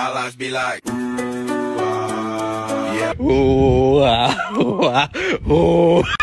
My life be like. Wow, yeah. Uau, uau, uau.